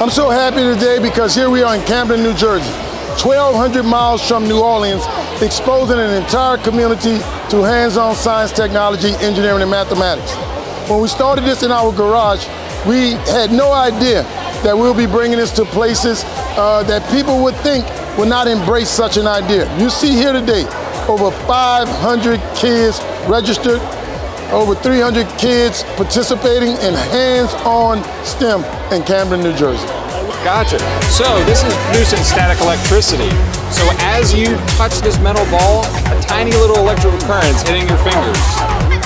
I'm so happy today because here we are in Camden, New Jersey, 1,200 miles from New Orleans, exposing an entire community to hands-on science, technology, engineering, and mathematics. When we started this in our garage, we had no idea that we'll be bringing this to places uh, that people would think would not embrace such an idea. You see here today, over 500 kids registered, over 300 kids participating in hands-on STEM in Camden, New Jersey. Gotcha. So this is producing static electricity. So as you touch this metal ball, a tiny little electrical current is hitting your fingers.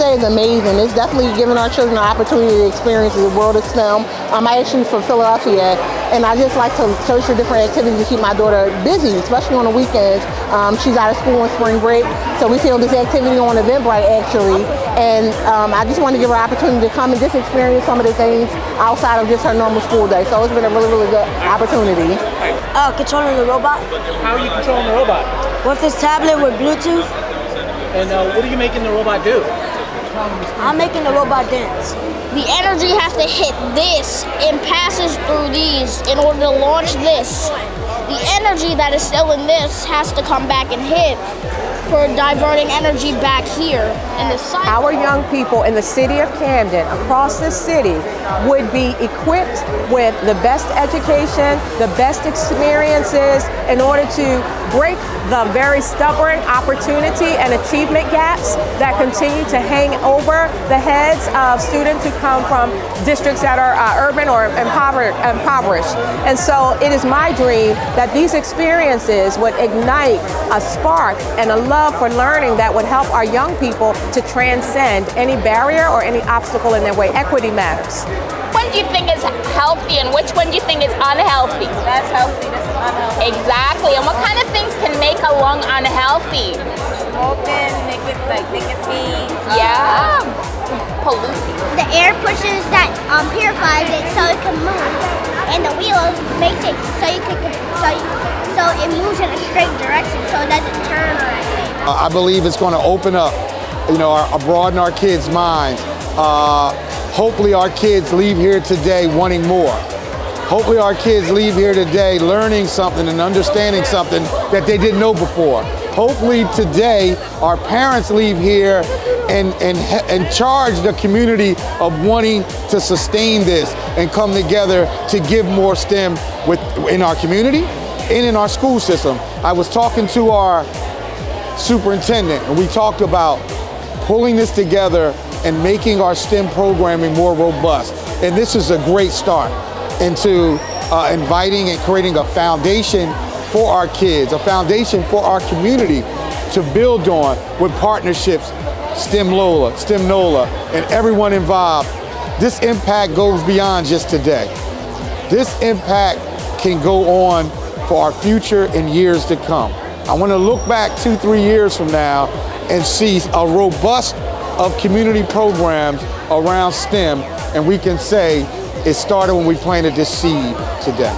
Today is amazing. It's definitely giving our children an opportunity to experience the world of STEM. I'm actually from Philadelphia, and I just like to search for different activities to keep my daughter busy, especially on the weekends. Um, she's out of school on spring break, so we feel this activity on Eventbrite actually, and um, I just want to give her an opportunity to come and just experience some of the things outside of just her normal school day. So it's been a really, really good opportunity. Uh, controlling the robot. How are you controlling the robot? With this tablet with Bluetooth. And uh, what are you making the robot do? I'm making the robot dance. The energy has to hit this and passes through these in order to launch this. The energy that is still in this has to come back and hit for diverting energy back here in the site. Our young people in the city of Camden, across the city, would be equipped with the best education, the best experiences in order to break the very stubborn opportunity and achievement gaps that continue to hang over the heads of students who come from districts that are uh, urban or impoverished. And so it is my dream that these experiences would ignite a spark and a love love for learning that would help our young people to transcend any barrier or any obstacle in their way. Equity matters. What do you think is healthy and which one do you think is unhealthy? That's healthy, this is unhealthy. Exactly. And what kind of things can make a lung unhealthy? Smoking, nicotine, like nicotine. Yeah. Um, Polluting. The air pushes that um, purifies it so it can move, and the wheels makes it so you can so you, so it moves in a straight direction so it doesn't turn or anything. I believe it's going to open up, you know, our, broaden our kids' minds. Uh, hopefully our kids leave here today wanting more. Hopefully our kids leave here today learning something and understanding something that they didn't know before. Hopefully today our parents leave here and, and, and charge the community of wanting to sustain this and come together to give more STEM with, in our community and in our school system. I was talking to our superintendent, and we talked about pulling this together and making our STEM programming more robust. And this is a great start into uh, inviting and creating a foundation for our kids, a foundation for our community to build on with partnerships, STEM NOLA, STEM NOLA, and everyone involved. This impact goes beyond just today. This impact can go on for our future and years to come. I want to look back two, three years from now and see a robust of community programs around STEM, and we can say it started when we planted this seed today.